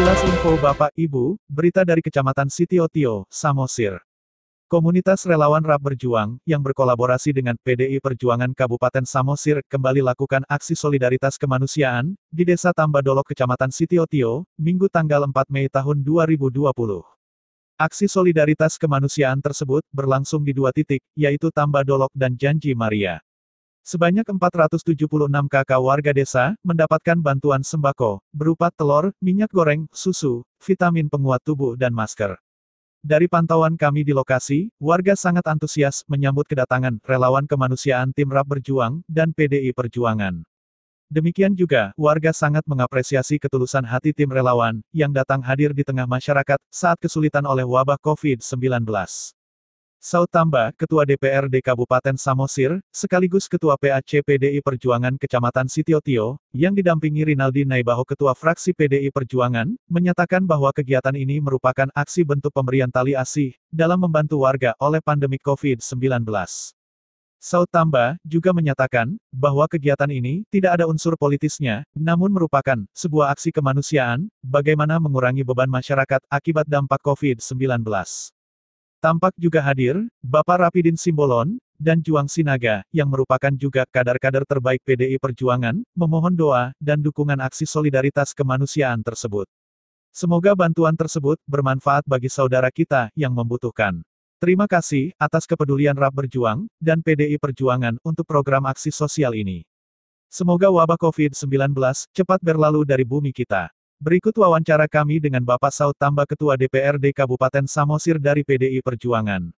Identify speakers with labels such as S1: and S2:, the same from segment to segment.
S1: info Bapak Ibu, berita dari Kecamatan Sitiotio, Samosir. Komunitas relawan Rap Berjuang, yang berkolaborasi dengan PDI Perjuangan Kabupaten Samosir, kembali lakukan aksi solidaritas kemanusiaan, di Desa Tambadolok Kecamatan Sitiotio, Minggu tanggal 4 Mei tahun 2020. Aksi solidaritas kemanusiaan tersebut, berlangsung di dua titik, yaitu Tambadolok dan Janji Maria. Sebanyak 476 kakak warga desa, mendapatkan bantuan sembako, berupa telur, minyak goreng, susu, vitamin penguat tubuh dan masker. Dari pantauan kami di lokasi, warga sangat antusias menyambut kedatangan relawan kemanusiaan tim RAP Berjuang dan PDI Perjuangan. Demikian juga, warga sangat mengapresiasi ketulusan hati tim relawan yang datang hadir di tengah masyarakat saat kesulitan oleh wabah COVID-19. Saud Tamba, Ketua DPRD Kabupaten Samosir, sekaligus Ketua PAC PDI Perjuangan Kecamatan Sitiotio, yang didampingi Rinaldi Naibaho Ketua Fraksi PDI Perjuangan, menyatakan bahwa kegiatan ini merupakan aksi bentuk pemberian tali asih, dalam membantu warga oleh pandemi COVID-19. Saud Tamba juga menyatakan bahwa kegiatan ini tidak ada unsur politisnya, namun merupakan sebuah aksi kemanusiaan bagaimana mengurangi beban masyarakat akibat dampak COVID-19. Tampak juga hadir, Bapak Rapidin Simbolon, dan Juang Sinaga, yang merupakan juga kader-kader terbaik PDI Perjuangan, memohon doa, dan dukungan aksi solidaritas kemanusiaan tersebut. Semoga bantuan tersebut bermanfaat bagi saudara kita yang membutuhkan. Terima kasih atas kepedulian RAP Berjuang dan PDI Perjuangan untuk program aksi sosial ini. Semoga wabah COVID-19 cepat berlalu dari bumi kita. Berikut wawancara kami dengan Bapak Saud Tamba Ketua DPRD Kabupaten Samosir dari PDI Perjuangan.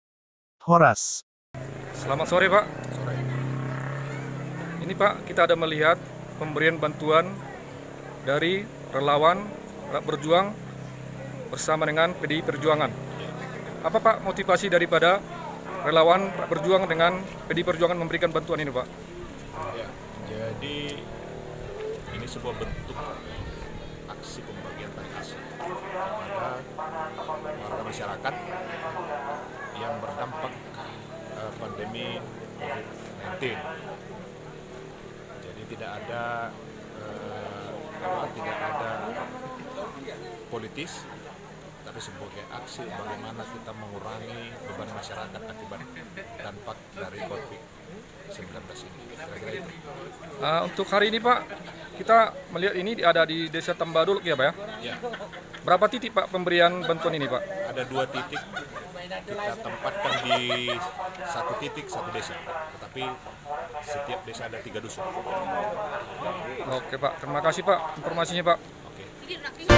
S1: Horas.
S2: Selamat sore Pak. Ini Pak, kita ada melihat pemberian bantuan dari relawan Berjuang bersama dengan PDI Perjuangan. Apa Pak motivasi daripada relawan Berjuang dengan PDI Perjuangan memberikan bantuan ini Pak?
S3: Ya, jadi ini sebuah bentuk aksi pembagian asih kepada warga masyarakat yang berdampak uh, pandemi COVID-19. Jadi tidak ada uh, apa, tidak ada politis, tapi sebagai aksi bagaimana kita mengurangi beban masyarakat akibat dampak dari COVID-19 ini. Kira-kira itu.
S2: Uh, untuk hari ini Pak, kita melihat ini ada di Desa Tambadul ya Pak ya?
S3: Ya,
S2: Berapa titik Pak pemberian bantuan ini Pak?
S3: ada dua titik kita tempatkan di satu titik satu desa, tetapi setiap desa ada tiga dusun.
S2: Oke Pak, terima kasih Pak informasinya Pak.
S3: Oke.